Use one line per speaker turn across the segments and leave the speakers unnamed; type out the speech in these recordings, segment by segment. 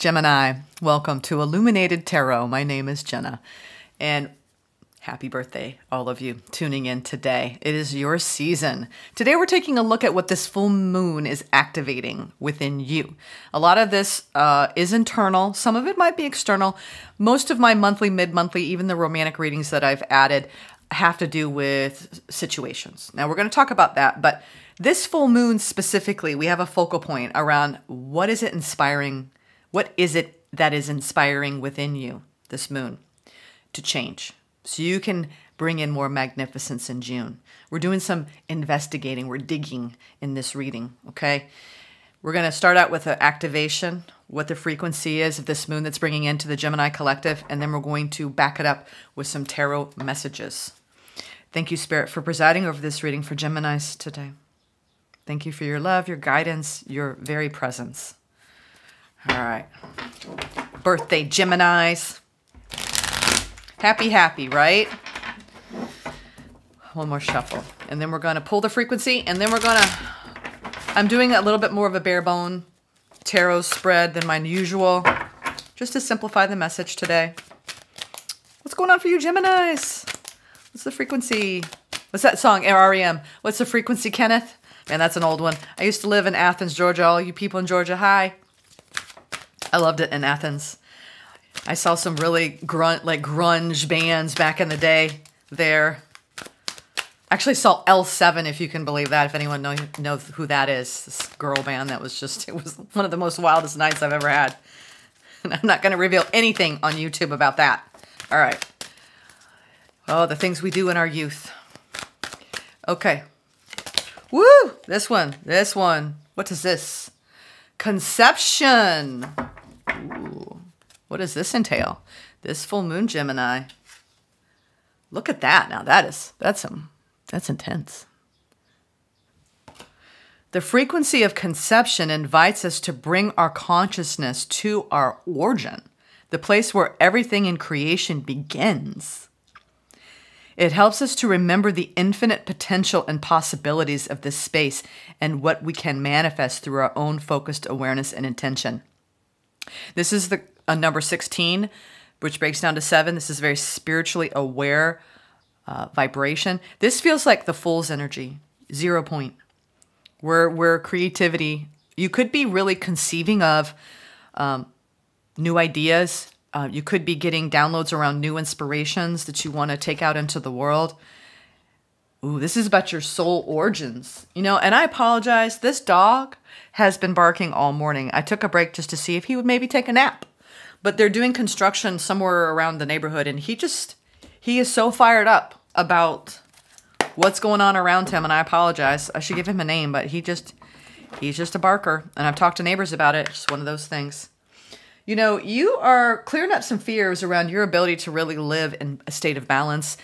Gemini, welcome to Illuminated Tarot. My name is Jenna, and happy birthday, all of you tuning in today. It is your season. Today, we're taking a look at what this full moon is activating within you. A lot of this uh, is internal, some of it might be external. Most of my monthly, mid monthly, even the romantic readings that I've added have to do with situations. Now, we're going to talk about that, but this full moon specifically, we have a focal point around what is it inspiring what is it that is inspiring within you, this moon, to change? So you can bring in more magnificence in June. We're doing some investigating, we're digging in this reading, okay? We're going to start out with an activation, what the frequency is of this moon that's bringing into the Gemini collective, and then we're going to back it up with some tarot messages. Thank you, Spirit, for presiding over this reading for Geminis today. Thank you for your love, your guidance, your very presence. All right. Birthday Geminis. Happy, happy, right? One more shuffle. And then we're going to pull the frequency, and then we're going to... I'm doing a little bit more of a bare bone tarot spread than my usual, just to simplify the message today. What's going on for you, Geminis? What's the frequency? What's that song, REM? What's the frequency, Kenneth? Man, that's an old one. I used to live in Athens, Georgia. All you people in Georgia, hi. I loved it in Athens. I saw some really grunt like grunge bands back in the day there. Actually saw L7 if you can believe that if anyone know knows who that is. This girl band that was just it was one of the most wildest nights I've ever had. And I'm not going to reveal anything on YouTube about that. All right. Oh, the things we do in our youth. Okay. Woo! This one. This one. What is this? Conception. What does this entail? This full moon Gemini. Look at that. Now that is that's some that's intense. The frequency of conception invites us to bring our consciousness to our origin, the place where everything in creation begins. It helps us to remember the infinite potential and possibilities of this space and what we can manifest through our own focused awareness and intention. This is the uh, number 16, which breaks down to seven. This is a very spiritually aware uh, vibration. This feels like the fool's energy, zero point, where, where creativity, you could be really conceiving of um, new ideas. Uh, you could be getting downloads around new inspirations that you want to take out into the world. Ooh, this is about your soul origins. You know, and I apologize. This dog has been barking all morning. I took a break just to see if he would maybe take a nap. But they're doing construction somewhere around the neighborhood and he just he is so fired up about what's going on around him and I apologize. I should give him a name, but he just he's just a barker and I've talked to neighbors about it. It's one of those things. You know, you are clearing up some fears around your ability to really live in a state of balance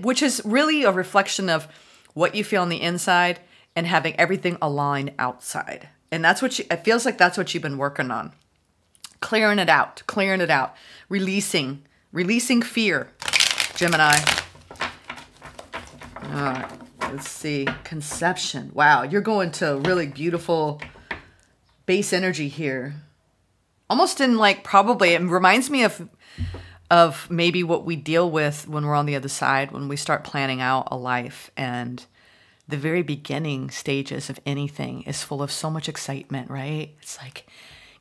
which is really a reflection of what you feel on the inside and having everything align outside. And that's what you, it feels like that's what you've been working on. Clearing it out, clearing it out, releasing, releasing fear, Gemini. All right, let's see. Conception. Wow, you're going to really beautiful base energy here. Almost in like probably, it reminds me of of maybe what we deal with when we're on the other side, when we start planning out a life. And the very beginning stages of anything is full of so much excitement, right? It's like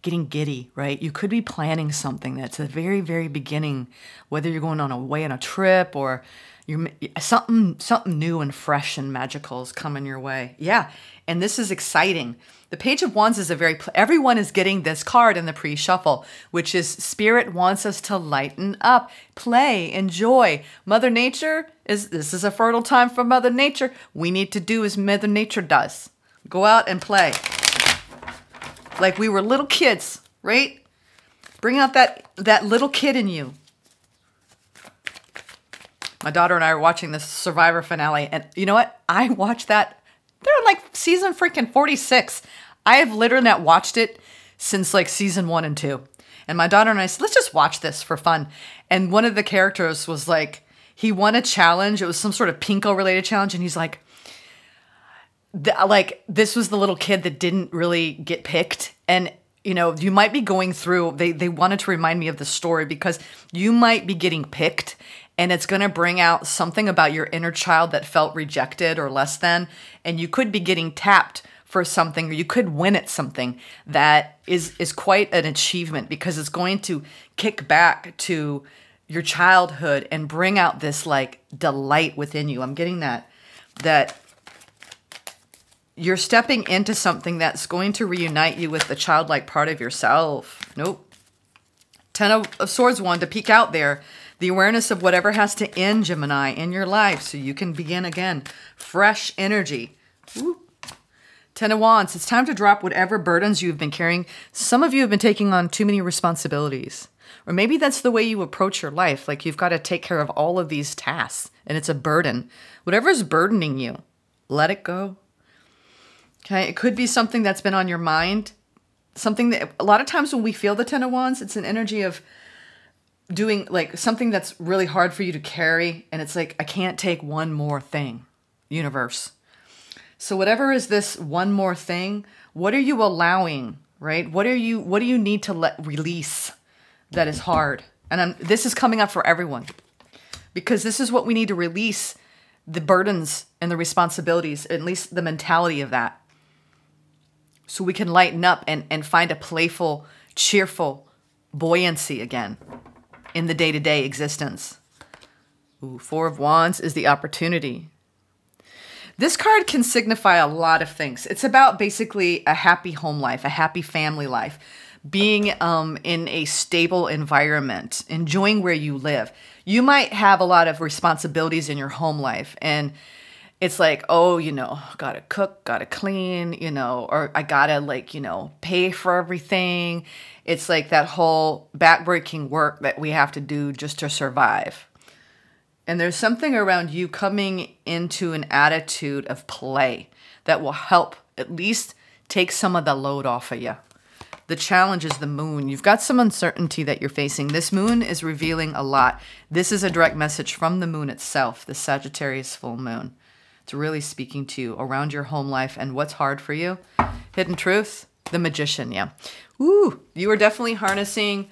getting giddy, right? You could be planning something that's the very, very beginning, whether you're going on a way on a trip or you're something something new and fresh and magical is coming your way. Yeah, and this is exciting. The Page of Wands is a very everyone is getting this card in the pre-shuffle, which is Spirit wants us to lighten up, play, enjoy. Mother Nature is this is a fertile time for Mother Nature. We need to do as Mother Nature does. Go out and play. Like we were little kids, right? Bring out that that little kid in you. My daughter and I are watching this Survivor finale, and you know what? I watched that. They're like season freaking 46. I have literally not watched it since like season one and two. And my daughter and I said, let's just watch this for fun. And one of the characters was like, he won a challenge. It was some sort of Plinko related challenge. And he's like, like this was the little kid that didn't really get picked. And you know, you might be going through, they, they wanted to remind me of the story because you might be getting picked and it's going to bring out something about your inner child that felt rejected or less than. And you could be getting tapped for something or you could win at something that is, is quite an achievement because it's going to kick back to your childhood and bring out this like delight within you. I'm getting that, that you're stepping into something that's going to reunite you with the childlike part of yourself. Nope. Ten of, Swords one to peek out there. The awareness of whatever has to end, Gemini, in your life so you can begin again. Fresh energy. Ten of Wands. It's time to drop whatever burdens you've been carrying. Some of you have been taking on too many responsibilities. Or maybe that's the way you approach your life. Like you've got to take care of all of these tasks and it's a burden. Whatever is burdening you, let it go Okay, it could be something that's been on your mind. Something that a lot of times when we feel the Ten of Wands, it's an energy of doing like something that's really hard for you to carry. And it's like, I can't take one more thing, universe. So, whatever is this one more thing, what are you allowing, right? What are you, what do you need to let release that is hard? And I'm, this is coming up for everyone because this is what we need to release the burdens and the responsibilities, at least the mentality of that so we can lighten up and, and find a playful, cheerful buoyancy again in the day to day existence. Ooh, Four of Wands is the opportunity. This card can signify a lot of things. It's about basically a happy home life, a happy family life, being um, in a stable environment, enjoying where you live. You might have a lot of responsibilities in your home life, and it's like, oh, you know, gotta cook, gotta clean, you know, or I gotta like, you know, pay for everything. It's like that whole backbreaking work that we have to do just to survive. And there's something around you coming into an attitude of play that will help at least take some of the load off of you. The challenge is the moon. You've got some uncertainty that you're facing. This moon is revealing a lot. This is a direct message from the moon itself, the Sagittarius full moon. It's really speaking to you around your home life and what's hard for you. Hidden truth, the magician, yeah. Ooh, you are definitely harnessing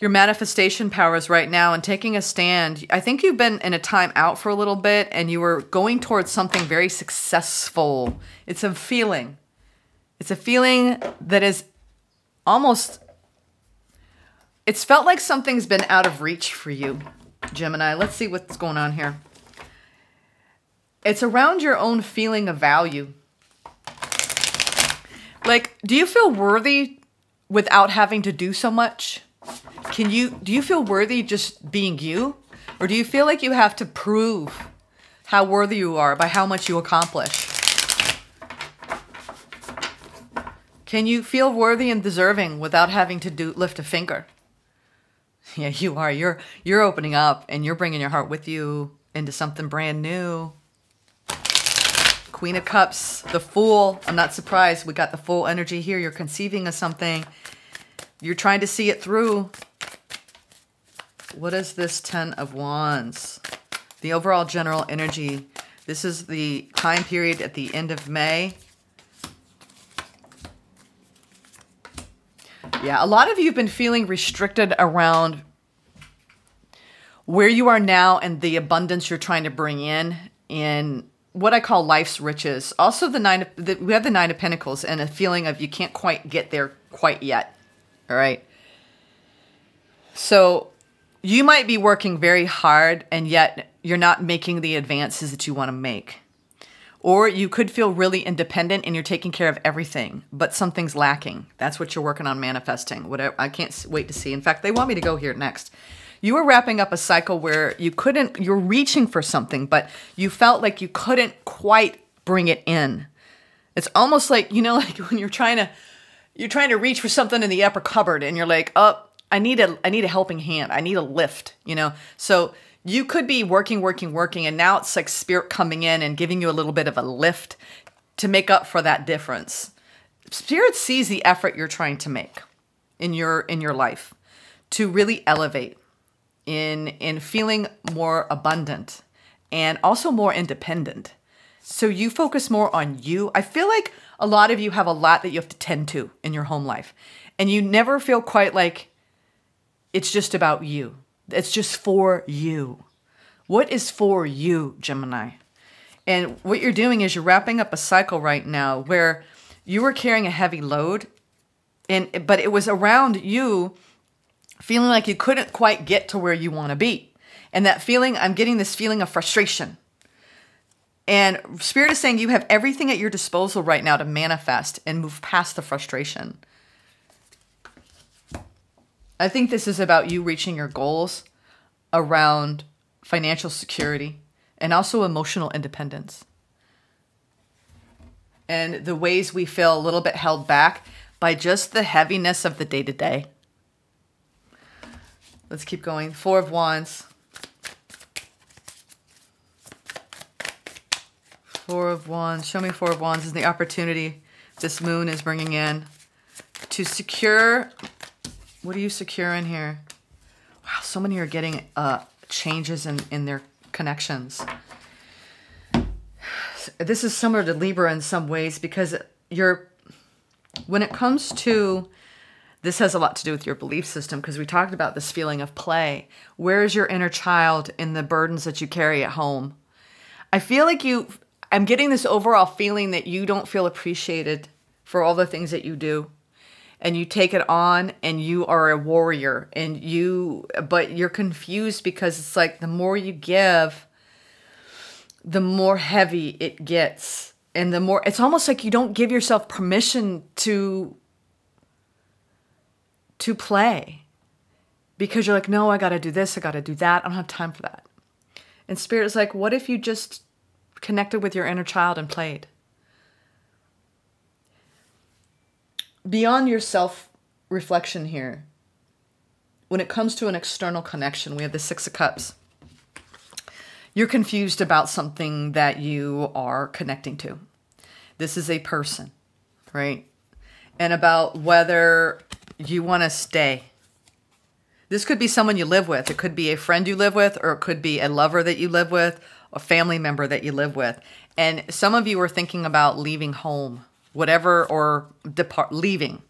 your manifestation powers right now and taking a stand. I think you've been in a time out for a little bit and you were going towards something very successful. It's a feeling. It's a feeling that is almost it's felt like something's been out of reach for you, Gemini. Let's see what's going on here. It's around your own feeling of value. Like, do you feel worthy without having to do so much? Can you do you feel worthy just being you? Or do you feel like you have to prove how worthy you are by how much you accomplish? Can you feel worthy and deserving without having to do lift a finger? Yeah, you are. You're you're opening up and you're bringing your heart with you into something brand new. Queen of Cups, the Fool. I'm not surprised. We got the full energy here. You're conceiving of something. You're trying to see it through. What is this Ten of Wands? The overall general energy. This is the time period at the end of May. Yeah, a lot of you have been feeling restricted around where you are now and the abundance you're trying to bring in in what I call life's riches. Also, the nine. Of, the, we have the nine of Pentacles and a feeling of you can't quite get there quite yet. All right. So you might be working very hard and yet you're not making the advances that you want to make. Or you could feel really independent and you're taking care of everything, but something's lacking. That's what you're working on manifesting. Whatever I can't wait to see. In fact, they want me to go here next you were wrapping up a cycle where you couldn't, you're reaching for something, but you felt like you couldn't quite bring it in. It's almost like, you know, like when you're trying to, you're trying to reach for something in the upper cupboard and you're like, oh, I need a, I need a helping hand. I need a lift, you know? So you could be working, working, working, and now it's like spirit coming in and giving you a little bit of a lift to make up for that difference. Spirit sees the effort you're trying to make in your in your life to really elevate in in feeling more abundant and also more independent So you focus more on you. I feel like a lot of you have a lot that you have to tend to in your home life. And you never feel quite like it's just about you. It's just for you. What is for you, Gemini? And what you're doing is you're wrapping up a cycle right now where you were carrying a heavy load and but it was around you feeling like you couldn't quite get to where you want to be. And that feeling, I'm getting this feeling of frustration. And Spirit is saying you have everything at your disposal right now to manifest and move past the frustration. I think this is about you reaching your goals around financial security and also emotional independence. And the ways we feel a little bit held back by just the heaviness of the day to day. Let's keep going. Four of Wands. Four of Wands. Show me Four of Wands is the opportunity this moon is bringing in to secure. What are you securing here? Wow, so many are getting uh, changes in, in their connections. This is similar to Libra in some ways because you're, when it comes to this has a lot to do with your belief system because we talked about this feeling of play. Where is your inner child in the burdens that you carry at home? I feel like you, I'm getting this overall feeling that you don't feel appreciated for all the things that you do. And you take it on and you are a warrior and you, but you're confused because it's like the more you give, the more heavy it gets. And the more, it's almost like you don't give yourself permission to to play because you're like, no, I got to do this, I got to do that. I don't have time for that. And Spirit is like, what if you just connected with your inner child and played? Beyond your self reflection here, when it comes to an external connection, we have the Six of Cups. You're confused about something that you are connecting to. This is a person, right? And about whether you want to stay. This could be someone you live with. It could be a friend you live with, or it could be a lover that you live with, a family member that you live with. And some of you are thinking about leaving home, whatever, or depart, leaving.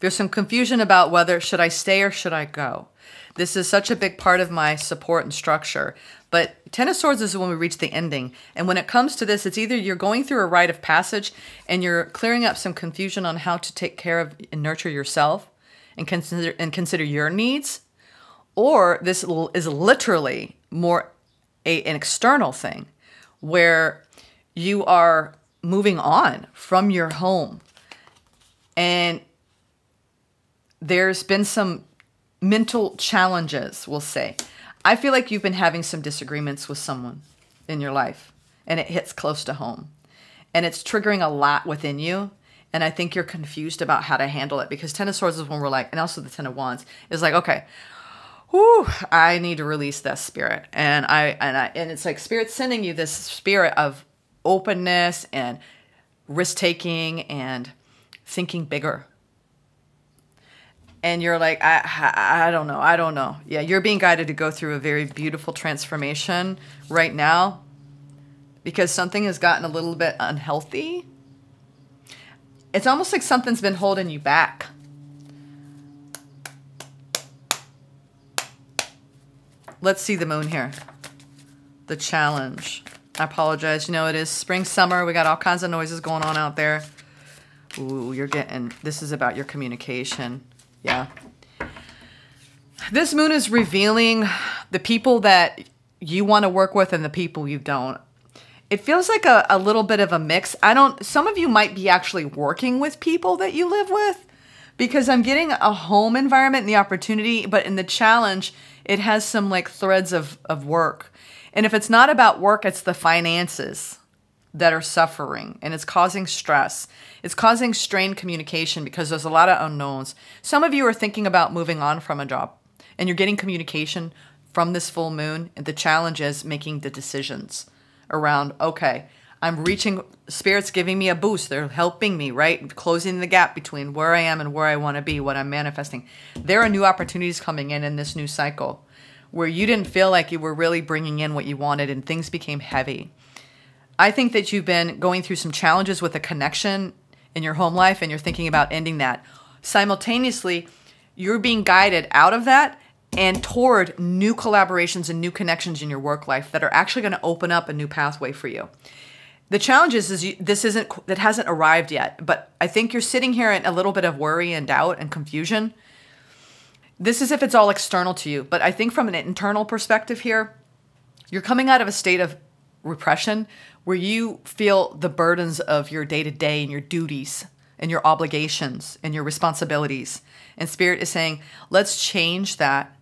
There's some confusion about whether should I stay or should I go. This is such a big part of my support and structure. But Ten of Swords is when we reach the ending. And when it comes to this, it's either you're going through a rite of passage and you're clearing up some confusion on how to take care of and nurture yourself, and consider and consider your needs or this is literally more a, an external thing where you are moving on from your home. And there's been some mental challenges we'll say. I feel like you've been having some disagreements with someone in your life and it hits close to home. And it's triggering a lot within you and I think you're confused about how to handle it because Ten of Swords is when we're like, and also the Ten of Wands is like, okay, whew, I need to release this spirit, and I and I and it's like spirit sending you this spirit of openness and risk taking and thinking bigger. And you're like, I, I, I don't know, I don't know. Yeah, you're being guided to go through a very beautiful transformation right now because something has gotten a little bit unhealthy it's almost like something's been holding you back. Let's see the moon here. The challenge. I apologize. You know, it is spring, summer. We got all kinds of noises going on out there. Ooh, you're getting, this is about your communication. Yeah. This moon is revealing the people that you want to work with and the people you don't it feels like a, a little bit of a mix. I don't, some of you might be actually working with people that you live with because I'm getting a home environment and the opportunity, but in the challenge, it has some like threads of, of work. And if it's not about work, it's the finances that are suffering and it's causing stress. It's causing strained communication because there's a lot of unknowns. Some of you are thinking about moving on from a job and you're getting communication from this full moon. And the challenge is making the decisions around, okay, I'm reaching, Spirit's giving me a boost. They're helping me, right? Closing the gap between where I am and where I want to be, what I'm manifesting. There are new opportunities coming in in this new cycle where you didn't feel like you were really bringing in what you wanted and things became heavy. I think that you've been going through some challenges with a connection in your home life and you're thinking about ending that. Simultaneously, you're being guided out of that and toward new collaborations and new connections in your work life that are actually going to open up a new pathway for you. The challenge is, is you, this isn't that hasn't arrived yet, but I think you're sitting here in a little bit of worry and doubt and confusion. This is if it's all external to you, but I think from an internal perspective here, you're coming out of a state of repression where you feel the burdens of your day to day and your duties and your obligations and your responsibilities. And Spirit is saying, let's change that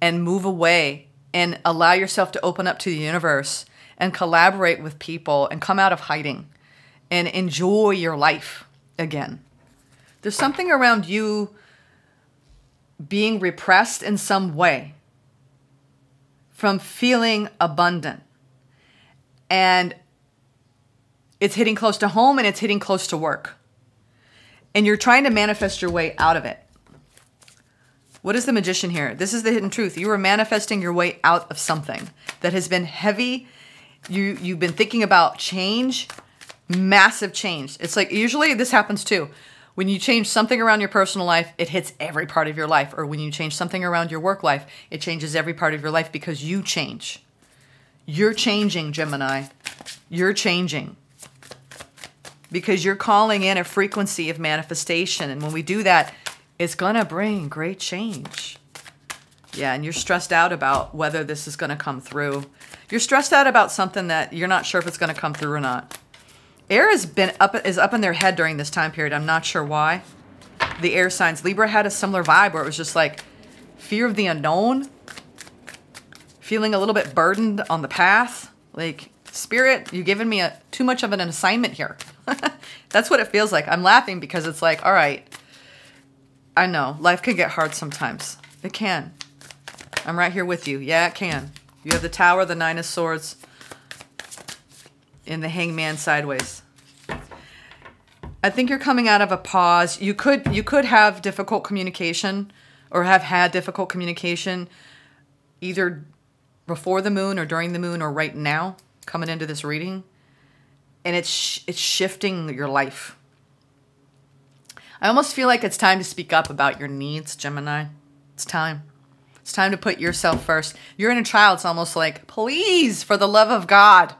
and move away and allow yourself to open up to the universe and collaborate with people and come out of hiding and enjoy your life again. There's something around you being repressed in some way from feeling abundant. And it's hitting close to home and it's hitting close to work. And you're trying to manifest your way out of it. What is the magician here? This is the hidden truth. You are manifesting your way out of something that has been heavy. You you've been thinking about change, massive change. It's like usually this happens too. When you change something around your personal life, it hits every part of your life. Or when you change something around your work life, it changes every part of your life because you change. You're changing, Gemini. You're changing. Because you're calling in a frequency of manifestation. And when we do that, it's going to bring great change. Yeah, and you're stressed out about whether this is going to come through. You're stressed out about something that you're not sure if it's going to come through or not. Air has been up is up in their head during this time period. I'm not sure why. The air signs Libra had a similar vibe where it was just like fear of the unknown, feeling a little bit burdened on the path. Like spirit, you've given me a too much of an assignment here. That's what it feels like. I'm laughing because it's like, all right, I know life can get hard sometimes. It can. I'm right here with you. Yeah, it can. You have the Tower, the Nine of Swords, in the Hangman sideways. I think you're coming out of a pause. You could you could have difficult communication or have had difficult communication either before the moon or during the moon or right now coming into this reading and it's it's shifting your life I almost feel like it's time to speak up about your needs, Gemini. It's time. It's time to put yourself first. You're in a trial. It's almost like, please, for the love of God.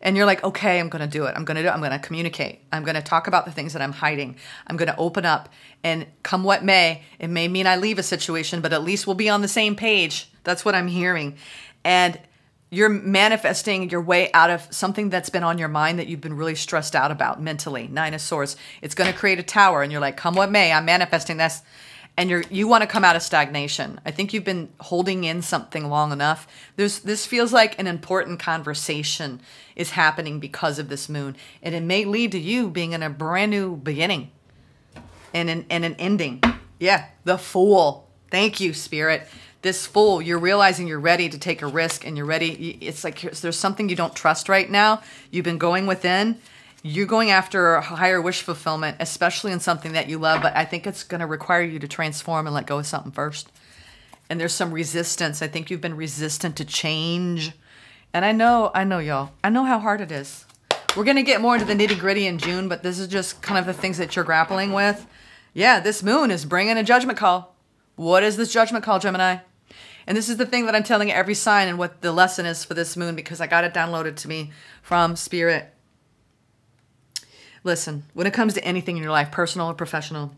And you're like, okay, I'm going to do it. I'm going to do it. I'm going to communicate. I'm going to talk about the things that I'm hiding. I'm going to open up. And come what may, it may mean I leave a situation, but at least we'll be on the same page. That's what I'm hearing. And you're manifesting your way out of something that's been on your mind that you've been really stressed out about mentally. Nine of Swords. It's going to create a tower, and you're like, "Come what may, I'm manifesting this." And you're you want to come out of stagnation. I think you've been holding in something long enough. There's this feels like an important conversation is happening because of this moon, and it may lead to you being in a brand new beginning, and an and an ending. Yeah, the Fool. Thank you, Spirit this fool, you're realizing you're ready to take a risk and you're ready. It's like there's something you don't trust right now. You've been going within. You're going after a higher wish fulfillment, especially in something that you love, but I think it's going to require you to transform and let go of something first. And there's some resistance. I think you've been resistant to change. And I know, I know, y'all. I know how hard it is. We're going to get more into the nitty gritty in June, but this is just kind of the things that you're grappling with. Yeah, this moon is bringing a judgment call. What is this judgment call, Gemini? And this is the thing that I'm telling every sign and what the lesson is for this moon because I got it downloaded to me from Spirit. Listen, when it comes to anything in your life, personal or professional,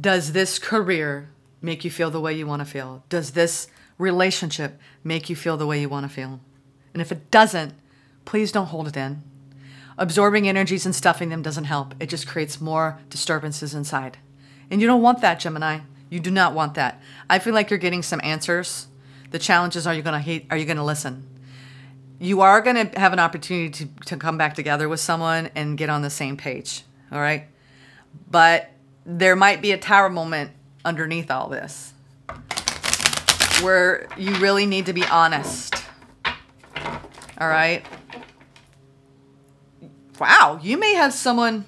does this career make you feel the way you want to feel? Does this relationship make you feel the way you want to feel? And if it doesn't, please don't hold it in. Absorbing energies and stuffing them doesn't help. It just creates more disturbances inside. And you don't want that, Gemini. You do not want that. I feel like you're getting some answers. The challenge is are you going to hate are you going to listen? You are going to have an opportunity to, to come back together with someone and get on the same page. All right? But there might be a tower moment underneath all this where you really need to be honest. All right? Wow, you may have someone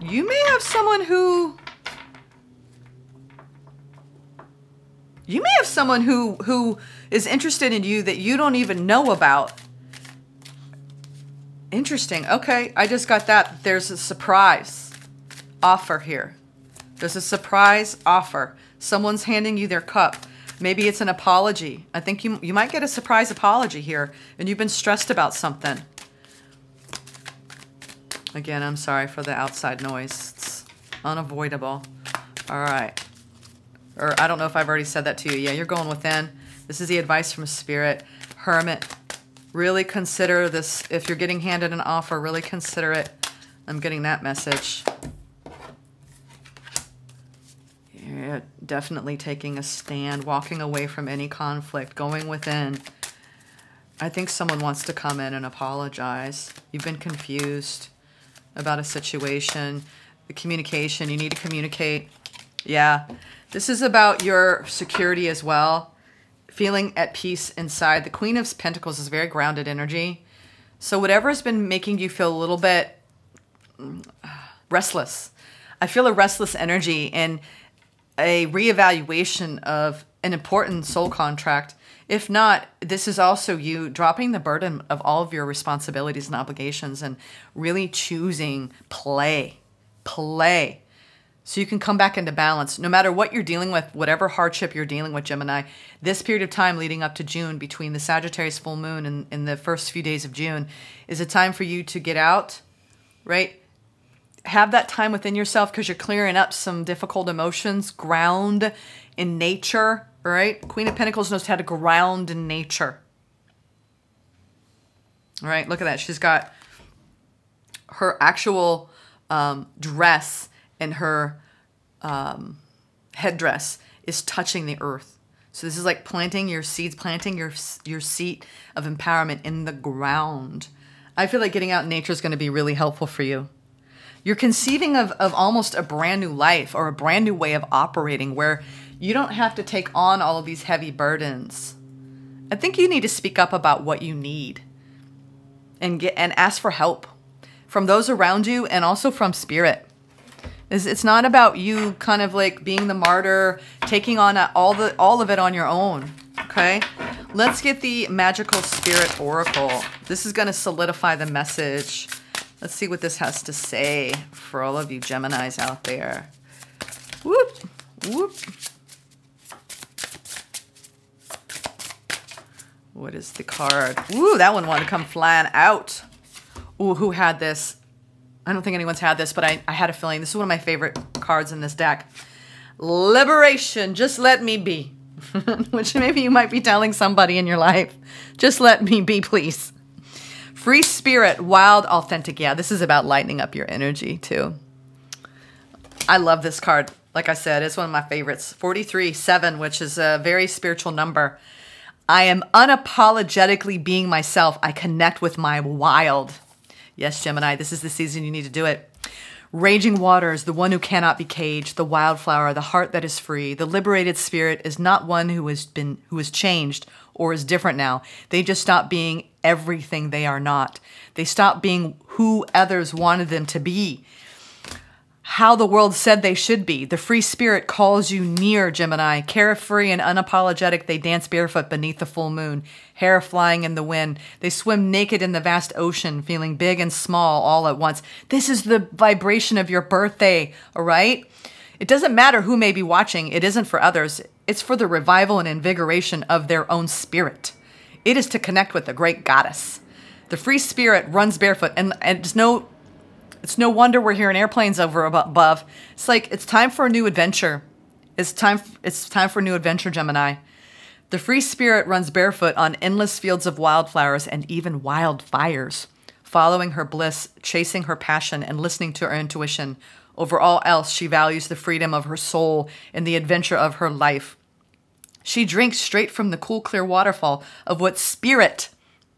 you may have someone who someone who who is interested in you that you don't even know about Interesting. Okay, I just got that. There's a surprise offer here. There's a surprise offer. Someone's handing you their cup. Maybe it's an apology. I think you you might get a surprise apology here, and you've been stressed about something. Again, I'm sorry for the outside noise. It's unavoidable. All right. Or I don't know if I've already said that to you. Yeah, you're going within. This is the advice from Spirit. Hermit, really consider this. If you're getting handed an offer, really consider it. I'm getting that message. Yeah, definitely taking a stand, walking away from any conflict, going within. I think someone wants to come in and apologize. You've been confused about a situation, the communication, you need to communicate. Yeah, this is about your security as well, feeling at peace inside. The Queen of Pentacles is very grounded energy. So whatever has been making you feel a little bit mm, restless, I feel a restless energy and a reevaluation of an important soul contract. If not, this is also you dropping the burden of all of your responsibilities and obligations and really choosing play. Play. So you can come back into balance. No matter what you're dealing with, whatever hardship you're dealing with, Gemini, this period of time leading up to June between the Sagittarius full moon and, and the first few days of June is a time for you to get out, right? have that time within yourself because you're clearing up some difficult emotions, ground in nature, right? Queen of Pentacles knows how to ground in nature. All right, look at that. She's got her actual um, dress and her um, headdress is touching the earth. So this is like planting your seeds, planting your your seat of empowerment in the ground. I feel like getting out in nature is going to be really helpful for you you're conceiving of, of almost a brand new life or a brand new way of operating where you don't have to take on all of these heavy burdens. I think you need to speak up about what you need and get and ask for help from those around you and also from spirit. It's, it's not about you kind of like being the martyr, taking on all the all of it on your own. Okay? Let's get the magical spirit oracle. This is going to solidify the message Let's see what this has to say for all of you Geminis out there. Whoop, whoop. What is the card? Ooh, that one wanted to come flying out. Ooh, who had this? I don't think anyone's had this, but I, I had a feeling. This is one of my favorite cards in this deck. Liberation, just let me be. Which maybe you might be telling somebody in your life. Just let me be, please. Free spirit, wild, authentic. Yeah, this is about lightening up your energy too. I love this card. Like I said, it's one of my favorites. 43, 7, which is a very spiritual number. I am unapologetically being myself. I connect with my wild. Yes, Gemini, this is the season you need to do it. Raging waters, the one who cannot be caged, the wildflower, the heart that is free, the liberated spirit is not one who has been who has changed or is different now. They just stop being everything they are not. They stop being who others wanted them to be. How the world said they should be. The free spirit calls you near, Gemini. Carefree and unapologetic, they dance barefoot beneath the full moon, hair flying in the wind. They swim naked in the vast ocean, feeling big and small all at once. This is the vibration of your birthday, all right? It doesn't matter who may be watching, it isn't for others. It's for the revival and invigoration of their own spirit. It is to connect with the great goddess. The free spirit runs barefoot, and, and it's no it's no wonder we're hearing airplanes over above. It's like it's time for a new adventure. It's time it's time for a new adventure, Gemini. The free spirit runs barefoot on endless fields of wildflowers and even wildfires, following her bliss, chasing her passion, and listening to her intuition. Over all else, she values the freedom of her soul and the adventure of her life. She drinks straight from the cool, clear waterfall of what spirit,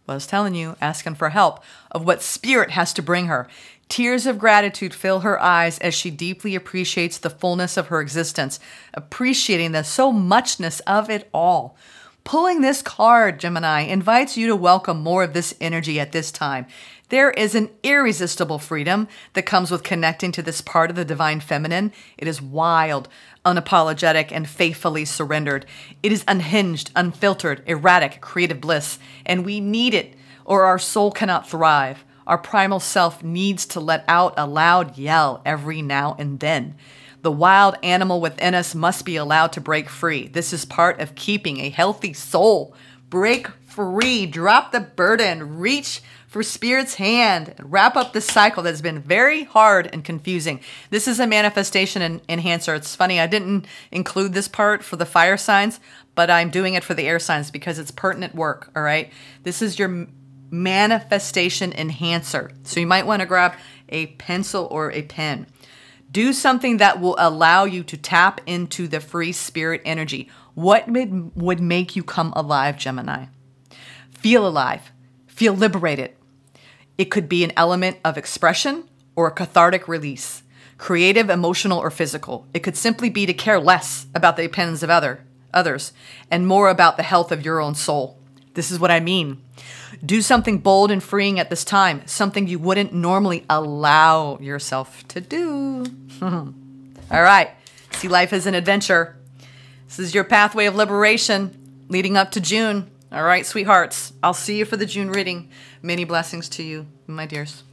was telling you, asking for help, of what spirit has to bring her. Tears of gratitude fill her eyes as she deeply appreciates the fullness of her existence, appreciating the so muchness of it all. Pulling this card, Gemini, invites you to welcome more of this energy at this time. There is an irresistible freedom that comes with connecting to this part of the divine feminine. It is wild, unapologetic, and faithfully surrendered. It is unhinged, unfiltered, erratic, creative bliss, and we need it or our soul cannot thrive. Our primal self needs to let out a loud yell every now and then. The wild animal within us must be allowed to break free. This is part of keeping a healthy soul. Break free, drop the burden, reach for Spirit's hand, wrap up the cycle that's been very hard and confusing. This is a manifestation and enhancer. It's funny, I didn't include this part for the fire signs, but I'm doing it for the air signs because it's pertinent work, all right? This is your manifestation enhancer. So you might want to grab a pencil or a pen. Do something that will allow you to tap into the free spirit energy. What would, make you come alive, Gemini? Feel alive, feel liberated. It could be an element of expression or a cathartic release, creative, emotional, or physical. It could simply be to care less about the opinions of other, others and more about the health of your own soul. This is what I mean. Do something bold and freeing at this time, something you wouldn't normally allow yourself to do. All right. See life as an adventure. This is your pathway of liberation leading up to June. All right, sweethearts. I'll see you for the June reading. Many blessings to you, my dears.